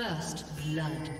First blood.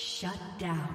Shut down.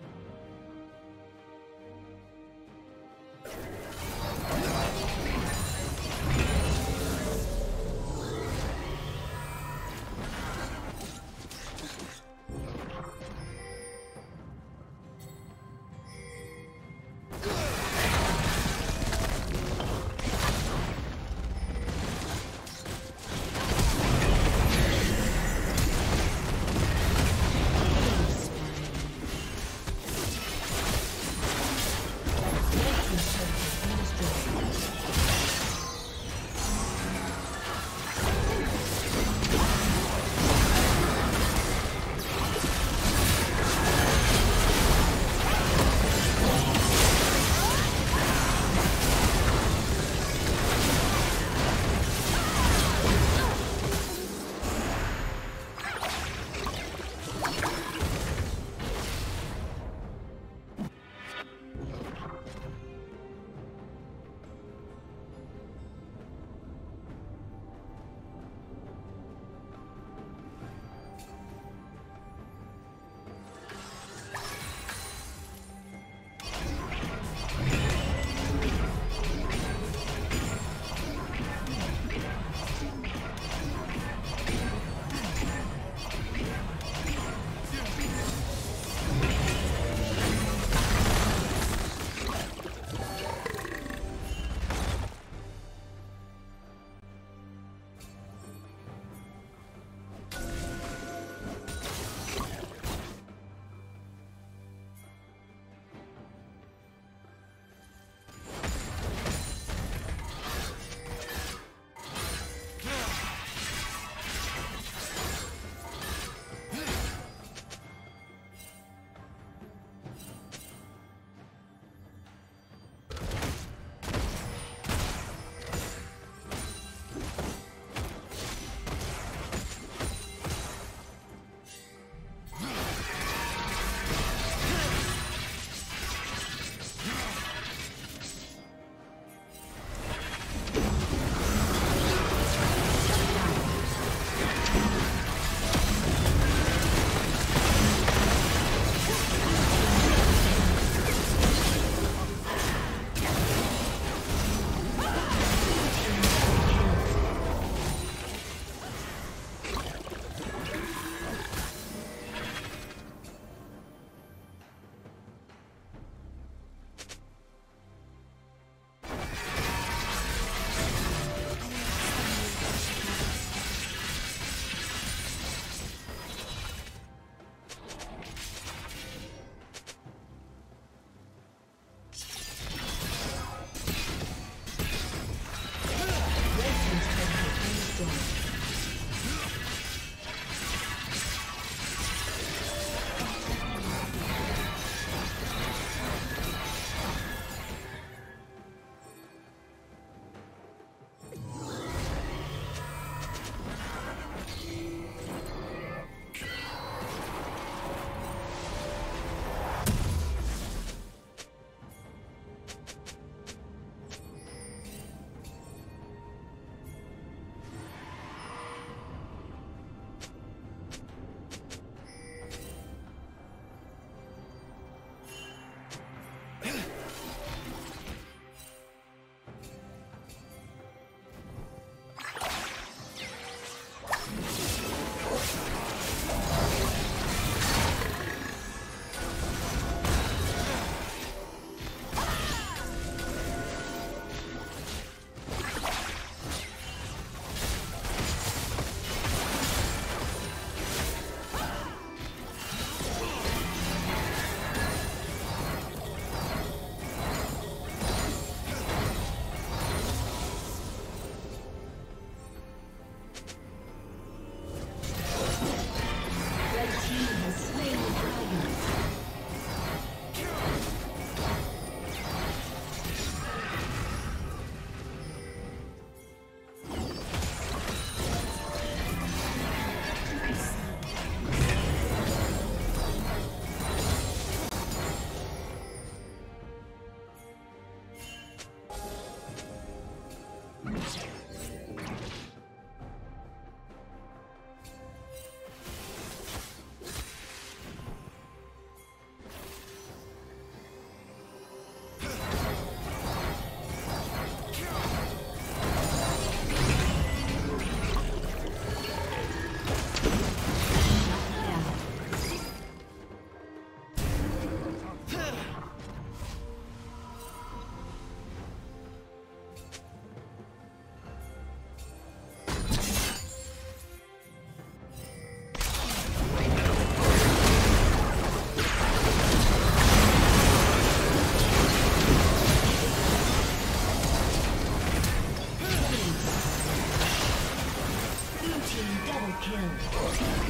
Shut down.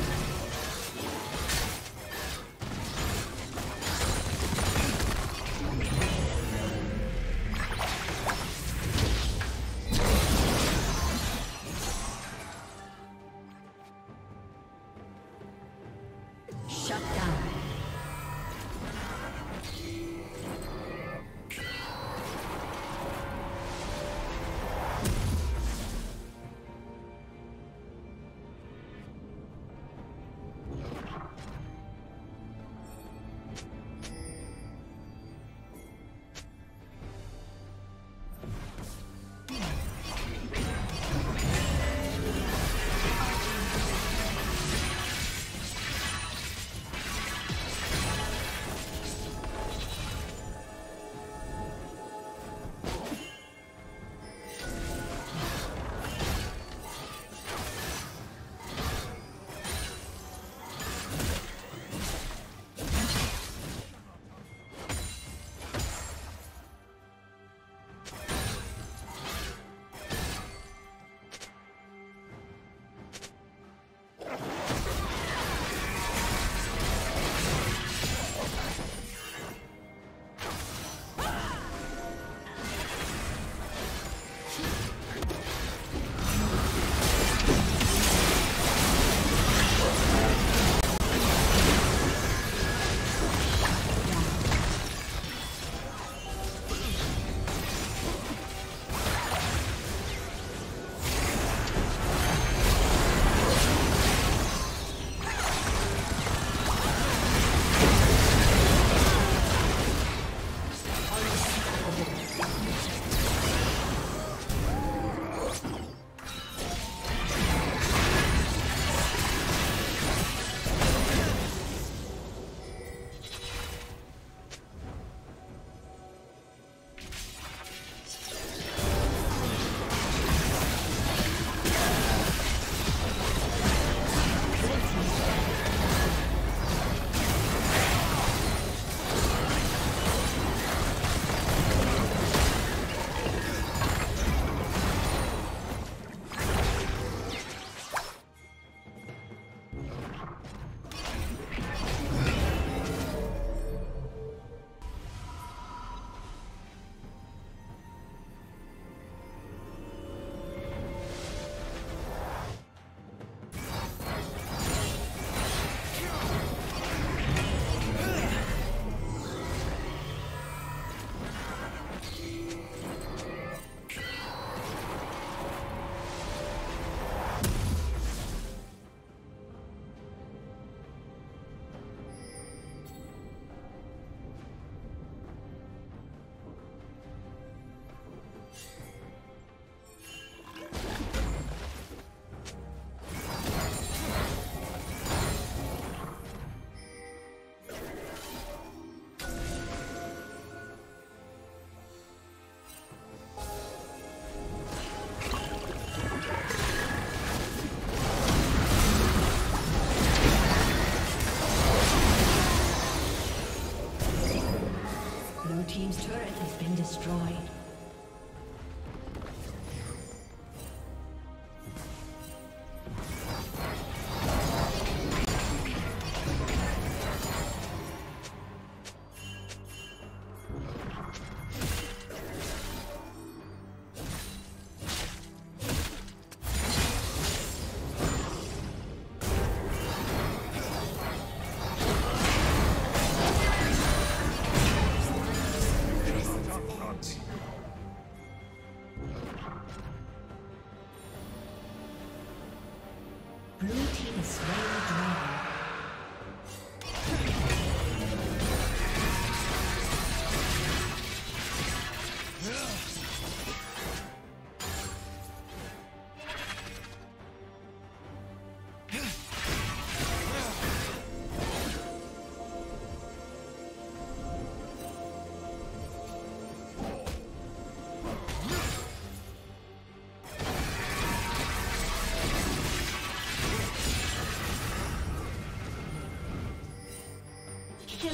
destroyed.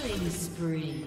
Kill. spree.